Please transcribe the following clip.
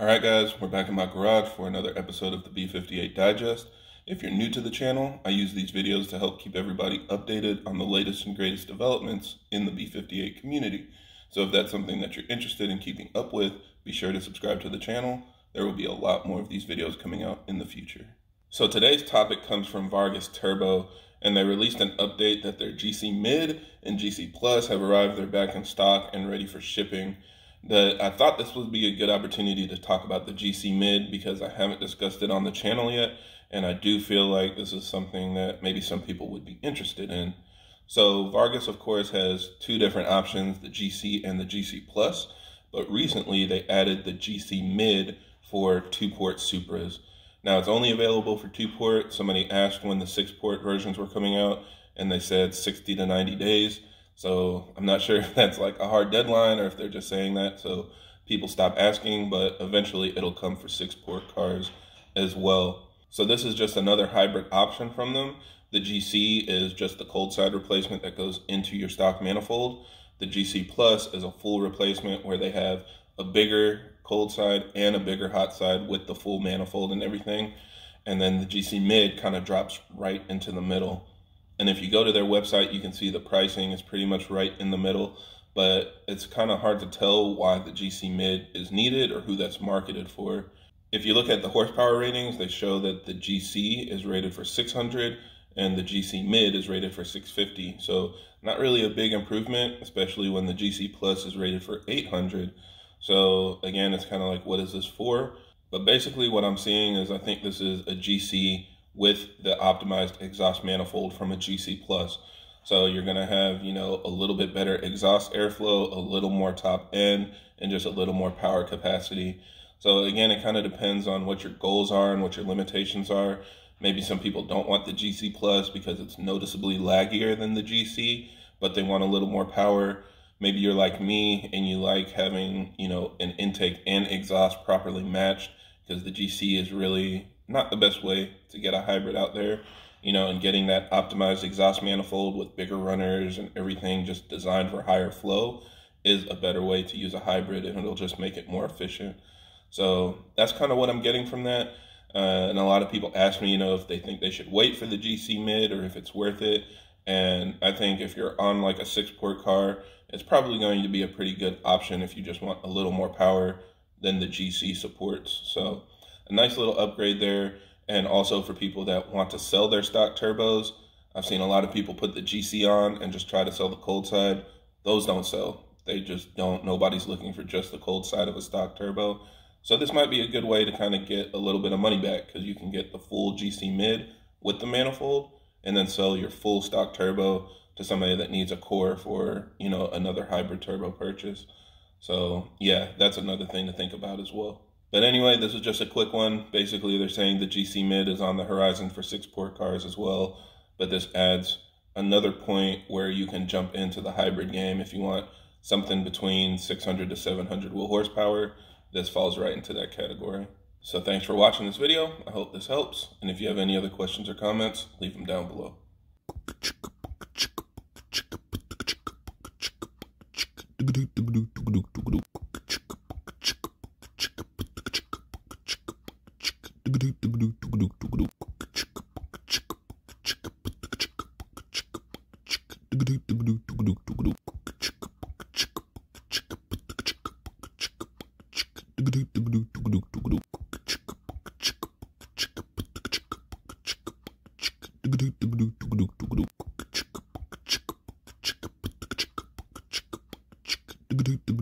All right, guys, we're back in my garage for another episode of the B58 Digest. If you're new to the channel, I use these videos to help keep everybody updated on the latest and greatest developments in the B58 community. So if that's something that you're interested in keeping up with, be sure to subscribe to the channel. There will be a lot more of these videos coming out in the future. So today's topic comes from Vargas Turbo, and they released an update that their GC Mid and GC Plus have arrived. They're back in stock and ready for shipping that I thought this would be a good opportunity to talk about the GC mid because I haven't discussed it on the channel yet. And I do feel like this is something that maybe some people would be interested in. So Vargas, of course, has two different options, the GC and the GC Plus. But recently they added the GC mid for two port Supras. Now it's only available for two port. Somebody asked when the six port versions were coming out and they said 60 to 90 days. So I'm not sure if that's like a hard deadline or if they're just saying that so people stop asking, but eventually it'll come for six port cars as well. So this is just another hybrid option from them. The GC is just the cold side replacement that goes into your stock manifold. The GC Plus is a full replacement where they have a bigger cold side and a bigger hot side with the full manifold and everything. And then the GC Mid kind of drops right into the middle. And if you go to their website, you can see the pricing is pretty much right in the middle, but it's kind of hard to tell why the GC Mid is needed or who that's marketed for. If you look at the horsepower ratings, they show that the GC is rated for 600 and the GC Mid is rated for 650. So not really a big improvement, especially when the GC Plus is rated for 800. So again, it's kind of like, what is this for? But basically what I'm seeing is I think this is a GC with the optimized exhaust manifold from a GC Plus. So you're gonna have, you know, a little bit better exhaust airflow, a little more top end, and just a little more power capacity. So again, it kind of depends on what your goals are and what your limitations are. Maybe some people don't want the GC Plus because it's noticeably laggier than the GC, but they want a little more power. Maybe you're like me and you like having, you know, an intake and exhaust properly matched because the GC is really not the best way to get a hybrid out there, you know, and getting that optimized exhaust manifold with bigger runners and everything just designed for higher flow is a better way to use a hybrid and it'll just make it more efficient. So that's kind of what I'm getting from that. Uh, and a lot of people ask me, you know, if they think they should wait for the GC mid or if it's worth it. And I think if you're on like a six port car, it's probably going to be a pretty good option if you just want a little more power than the GC supports. So a nice little upgrade there. And also for people that want to sell their stock turbos, I've seen a lot of people put the GC on and just try to sell the cold side. Those don't sell. They just don't. Nobody's looking for just the cold side of a stock turbo. So this might be a good way to kind of get a little bit of money back because you can get the full GC mid with the manifold and then sell your full stock turbo to somebody that needs a core for, you know, another hybrid turbo purchase. So yeah, that's another thing to think about as well. But anyway, this is just a quick one. Basically, they're saying the GC Mid is on the horizon for six port cars as well. But this adds another point where you can jump into the hybrid game if you want something between 600 to 700 wheel horsepower. This falls right into that category. So thanks for watching this video. I hope this helps. And if you have any other questions or comments, leave them down below. do do